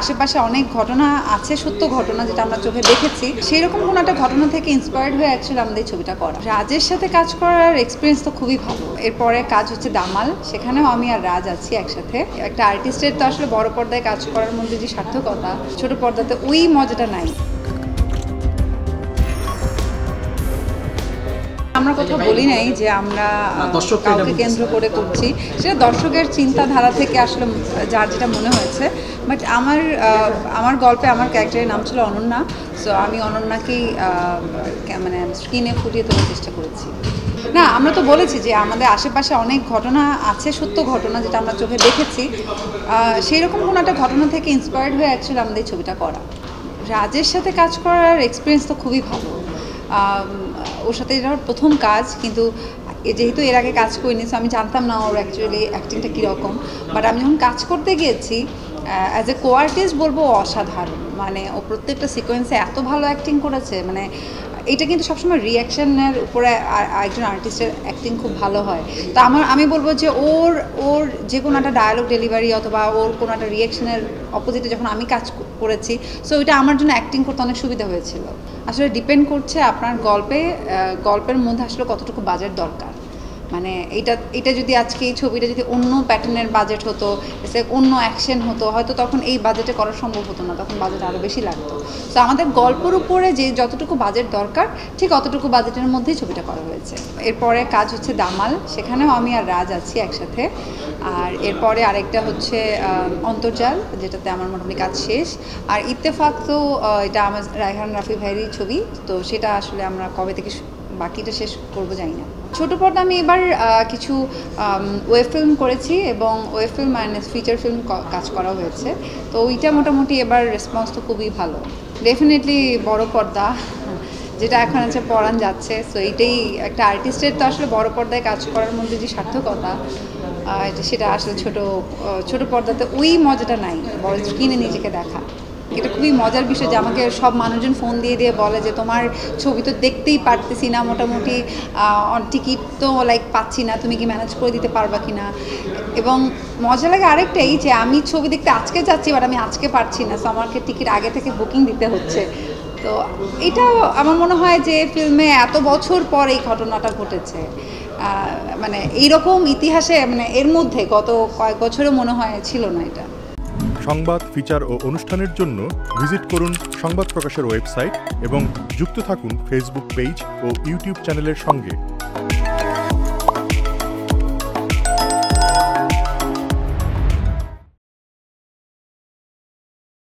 আশেপাশে অনেক ঘটনা আছে, সত্য ঘটনা যেটা আমরা চোখে দেখেছি। সেই রকম কোনো একটা ঘটনা থেকে ইন্সপায়ার্ড হয়ে অ্যাকচুয়ালি আমাদের এই ছবিটা করা। রাজের সাথে কাজ করার এক্সপিরিয়েন্স তো খুবই ভালো। এরপরে কাজ হচ্ছে দামাল। সেখানেও আমি আর রাজ আছি একসাথে। একটা আর্টিস্টের তো আসলে বড় পর্দায় কাজ করার মধ্যে যে সার্থকতা, ছোট পর্দাতে ওই মজাটা নাই। আমরা কথা বলি নাই যে আমরা কাউকে কেন্দ্র করে করছি সেটা দর্শকের চিন্তাধারা থেকে আসলে যার যেটা মনে হয়েছে। বাট আমার আমার গল্পে আমার ক্যারেক্টারের নাম ছিল অনন্যা। সো আমি অনন্যাকেই মানে স্ক্রিনে ফুটিয়ে তোলার চেষ্টা করেছি। না আমরা তো বলেছি যে আমাদের আশেপাশে অনেক ঘটনা আছে সত্য ঘটনা যেটা আমরা চোখে দেখেছি। সেই রকম কোনো একটা ঘটনা থেকে ইন্সপায়ার্ড হয়ে অ্যাকচুয়ালি আমাদের ছবিটা করা। রাজের সাথে কাজ করার এক্সপিরিয়েন্স তো খুবই ভালো। ওর সাথে এটা আমার প্রথম কাজ, কিন্তু যেহেতু এর আগে কাজ করিনি সো আমি জানতাম না ওর অ্যাকচুয়ালি অ্যাক্টিংটা কীরকম। বাট আমি যখন কাজ করতে গিয়েছি অ্যাজ এ কোয়ার্টিস্ট বলব অসাধারণ। মানে ও প্রত্যেকটা সিকোয়েন্সে এত ভালো অ্যাক্টিং করেছে মানে এটা কিন্তু সবসময় রিয়াকশনের উপরে একজন আর্টিস্টের অ্যাক্টিং খুব ভালো হয়। তা আমার, আমি বলব যে ওর ওর যে কোনো একটা ডায়ালগ ডেলিভারি অথবা ওর কোনো একটা রিয়াকশনের অপোজিটে যখন আমি কাজ করেছি সো ওইটা আমার জন্য অ্যাক্টিং করতে অনেক সুবিধা হয়েছিল। আসলে ডিপেন্ড করছে আপনার গল্পে গল্পের মধ্যে আসলে কতটুকু বাজেট দরকার। মানে এটা এটা যদি আজকে এই ছবিটা যদি অন্য প্যাটার্নের বাজেট হতো অন্য অ্যাকশন হতো, হয়তো তখন এই বাজেটে করা সম্ভব হতো না, তখন বাজেট আরও বেশি লাগতো। তো আমাদের গল্পের উপরে যে যতটুকু বাজেট দরকার, ঠিক অতটুকু বাজেটের মধ্যেই ছবিটা করা হয়েছে। এরপরে কাজ হচ্ছে দামাল, সেখানেও আমি আর রাজ আছি একসাথে। আর এরপরে আরেকটা হচ্ছে অন্তর্জাল, যেটাতে আমার মোটামুটি কাজ শেষ। আর ইত্তেফাক তো এটা আমার রায়হান রাফি ভাইয়েরই ছবি, তো সেটা আসলে আমরা কবে থেকে বাকিটা শেষ করব, জানি না। ছোট পর্দা আমি এবার কিছু ওয়েব ফিল্ম করেছি এবং ওয়েব ফিল্ম মানে ফিচার ফিল্ম কাজ করা হয়েছে। তো ওইটা মোটামুটি এবার রেসপন্স তো খুবই ভালো। ডেফিনেটলি বড় পর্দা, যেটা এখন আছে পড়ান যাচ্ছে। সো এইটাই একটা আর্টিস্টের তো আসলে বড় পর্দায় কাজ করার মধ্যে যে সার্থকতা সেটা আসলে ছোট ছোট পর্দাতে ওই মজাটা নাই বড় স্ক্রিনে নিজেকে দেখা। এটা খুবই মজার বিষয় যে আমাকে সব মানুষজন ফোন দিয়ে দিয়ে বলে যে তোমার ছবি তো দেখতেই পারতেছি না মোটামুটি টিকিট তো লাইক পাচ্ছি না, তুমি কি ম্যানেজ করে দিতে পারবা কি না এবং মজা লাগে আরেকটাই যে আমি ছবি দেখতে আজকে যাচ্ছি বাট আমি আজকে পারছি না সো আমাকে টিকিট আগে থেকে বুকিং দিতে হচ্ছে। তো এটা আমার মনে হয় যে ফিল্মে এত বছর পর এই ঘটনাটা ঘটেছে। মানে এইরকম ইতিহাসে মানে এর মধ্যে গত কয়েক বছরও মনে হয় ছিল না এটা। সংবাদ, ফিচার ও অনুষ্ঠানের জন্য ভিজিট করুন সংবাদ প্রকাশের ওয়েবসাইট এবং যুক্ত থাকুন ফেসবুক পেজ ও ইউটিউব চ্যানেলের সঙ্গে।